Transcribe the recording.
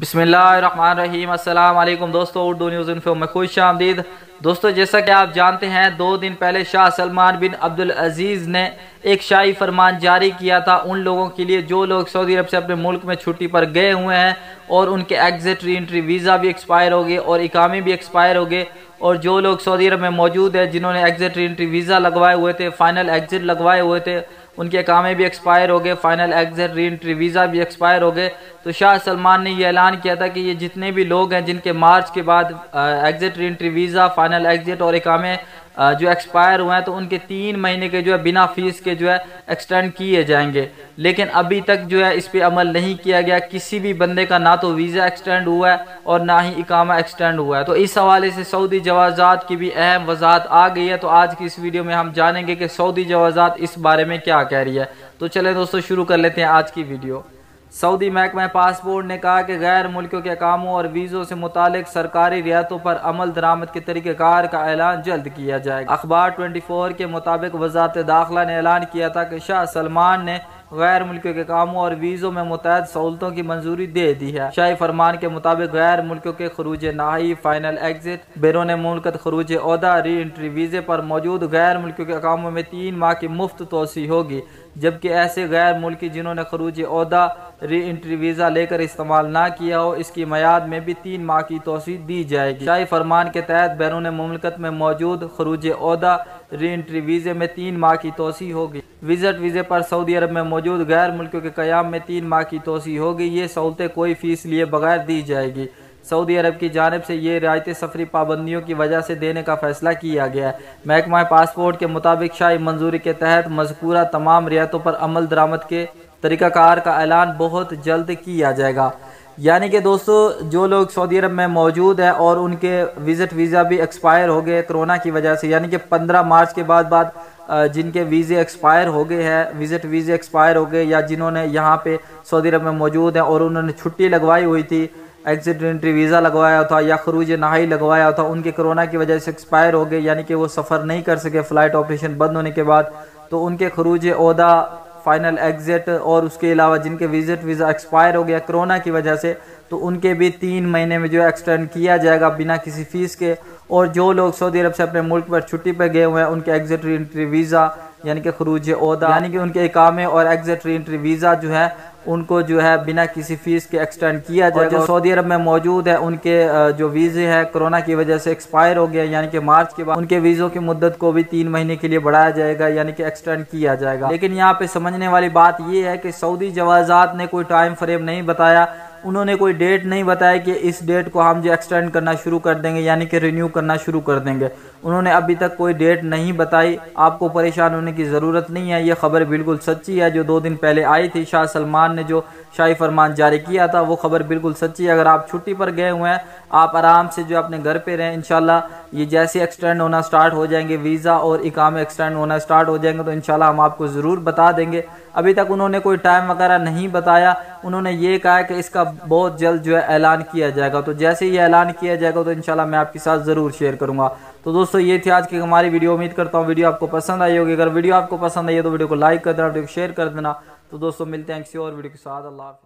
بسم اللہ الرحمن الرحیم، السلام علیکم دوستو، اردو نیوز انفو میں خوش آمدید۔ دوستو، جیسا کہ آپ جانتے ہیں، دو دن پہلے شاہ سلمان بن عبدالعزیز نے ایک شاہی فرمان جاری کیا تھا۔ ان لوگوں کے لیے جو لوگ سعودی عرب سے اپنے ملک میں چھٹی پر گئے ہوئے ہیں اور ان کے ایگزٹ ری انٹری ویزا بھی ایکسپائر ہو گئے اور اکامی بھی ایکسپائر ہو گئے اور جو لوگ سعودی عرب میں موجود ہیں، جنہوں نے ایگزٹ ری انٹری ویزا لگوائے ہوئے تھے فائنل ایگزٹ لگوائے ہوئے تھے، ان کے کامیں بھی ایکسپائر ہو گئے فائنل ایگزٹ ری انٹری ویزا بھی ایکسپائر ہو گئے۔ تو شاہ سلمان نے یہ اعلان کیا تھا کہ یہ جتنے بھی لوگ ہیں، جن کے مارچ کے بعد exit re entry visa final exit اور اکامے جو ایکسپائر ہوئے ہیں تو ان کے تین مہینے کے جو ہے بنا فیس کے جو ہے ایکسٹینڈ کیے جائیں گے۔ لیکن ابھی تک جو ہے اس پہ عمل نہیں کیا گیا، کسی بھی بندے کا نہ تو ویزا ایکسٹینڈ ہوا ہے اور نہ ہی اکامہ ایکسٹینڈ ہوا ہے۔ تو اس حوالے سے سعودی جوازات کی بھی اہم وضاحت آ گئی ہے۔ تو آج کی اس ویڈیو میں ہم جانیں گے کہ سعودی جوازات اس بارے میں کیا کہہ رہی ہے۔ تو چلیں دوستو، شروع کر لیتے ہیں آج کی ویڈیو سعودی محکمہ پاسپورٹ نے کہا کہ غیر ملکوں کے کاموں اور ویزوں سے متعلق سرکاری رعایتوں پر عمل درامت کے طریقہ کار کا اعلان جلد کیا جائے گا۔ اخبار 24 کے مطابق وزارت داخلہ نے اعلان کیا تھا کہ شاہ سلمان نے غیر ملکوں کے کاموں اور ویزوں میں متعدد سہولتوں کی منظوری دے دی ہے۔ شاہی فرمان کے مطابق غیر ملکوں کے خروج نہائی، فائنل ایگزٹ، بیرون ملکت خروج عہدہ، ری انٹری ویزے پر موجود غیر ملکوں کے کاموں میں تین ماہ کی مفت توسیع ہوگی، جبکہ ایسے غیر ملکی جنہوں نے خروج عہدہ، ری انٹری ویزا لے کر استعمال نہ کیا ہو، اس کی میاد میں بھی تین ماہ کی توسیع دی جائے گی۔ شاہی فرمان کے تحت بیرون مملکت میں موجود خروج عہدہ ری انٹری ویزے میں تین ماہ کی توسیع ہوگی۔ وزٹ ویزے پر سعودی عرب میں موجود غیر ملکوں کے قیام میں تین ماہ کی توسیع ہوگی۔ یہ سہولتیں کوئی فیس لیے بغیر دی جائے گی۔ سعودی عرب کی جانب سے یہ رعایتی سفری پابندیوں کی وجہ سے دینے کا فیصلہ کیا گیا۔ ہے محکمہ پاسپورٹ کے مطابق شاہی منظوری کے تحت مذکورہ تمام ریاتوں پر عمل درامت کے طریقہ کار کا اعلان بہت جلد کیا جائے گا۔ یعنی کہ دوستو، جو لوگ سعودی عرب میں موجود ہیں اور ان کے وزٹ ویزا بھی ایکسپائر ہو گئے کرونا کی وجہ سے یعنی کہ پندرہ مارچ کے بعد بعد جن کے ویزے ایکسپائر ہو گئے ہیں، وزٹ ویزے ایکسپائر ہو گئے یا جنہوں نے یہاں پہ سعودی عرب میں موجود ہیں اور انہوں نے چھٹی لگوائی ہوئی تھی ایکسیڈنٹری ویزا لگوایا تھا یا خروج نہائی لگوایا تھا، ان کے کرونا کی وجہ سے ایکسپائر ہو گئے یعنی کہ وہ سفر نہیں کر سکے فلائٹ آپریشن بند ہونے کے بعد، تو ان کے خروج عہدہ فائنل ایگزٹ اور اس کے علاوہ جن کے وزٹ ویزا ایکسپائر ہو گیا کرونا کی وجہ سے، تو ان کے بھی تین مہینے میں جو ایکسٹینڈ کیا جائے گا بنا کسی فیس کے۔ اور جو لوگ سعودی عرب سے اپنے ملک پر چھٹی پہ گئے ہوئے ہیں، ان کے ایگزٹ ری انٹری ویزا یعنی کہ خروج عہدہ یعنی کہ ان کے اقامے اور ایگزٹ ری انٹری ویزا جو ہے ان کو جو ہے بنا کسی فیس کے ایکسٹینڈ کیا جائے جو سعودی عرب میں موجود ہے، ان کے جو ویزے ہے، کرونا کی وجہ سے ایکسپائر ہو گیا یعنی کہ مارچ کے بعد ان کے ویزوں کی مدت کو بھی تین مہینے کے لیے بڑھایا جائے گا یعنی کہ ایکسٹینڈ کیا جائے گا۔ لیکن یہاں پہ سمجھنے والی بات یہ ہے کہ سعودی جوازات نے کوئی ٹائم فریم نہیں بتایا۔ انہوں نے کوئی ڈیٹ نہیں بتایا کہ اس ڈیٹ کو ہم جو ایکسٹینڈ کرنا شروع کر دیں گے یعنی کہ رینیو کرنا شروع کر دیں گے۔ انہوں نے ابھی تک کوئی ڈیٹ نہیں بتائی۔ آپ کو پریشان ہونے کی ضرورت نہیں ہے۔ یہ خبر بالکل سچی ہے۔ جو دو دن پہلے آئی تھی، شاہ سلمان نے جو شاہی فرمان جاری کیا تھا، وہ خبر بالکل سچی ہے۔ اگر آپ چھٹی پر گئے ہوئے ہیں، آپ آرام سے جو اپنے گھر پہ رہیں، انشاءاللہ یہ جیسے ایکسٹینڈ ہونا سٹارٹ ہو جائیں گے۔ ویزا اور اقامے ایکسٹینڈ ہونا سٹارٹ ہو جائیں گے تو انشاءاللہ ہم آپ کو ضرور بتا دیں گے۔ ابھی تک انہوں نے کوئی ٹائم وغیرہ نہیں بتایا۔ انہوں نے یہ کہا کہ اس کا بہت جلد جو ہے اعلان کیا جائے گا۔ تو جیسے یہ اعلان کیا جائے گا تو انشاءاللہ میں آپ کے ساتھ ضرور شیئر کروں گا۔ تو دوستو، یہ تھی آج کی ہماری ویڈیو امید کرتا ہوں ویڈیو آپ کو پسند آئی ہوگی۔ اگر ویڈیو آپ کو پسند آئی ہے تو ویڈیو کو لائک کر دینا، ویڈیو کو شیئر کر دینا۔ تو دوستو، ملتے ہیں کسی اور ویڈیو کے ساتھ۔ اللہ حافظ۔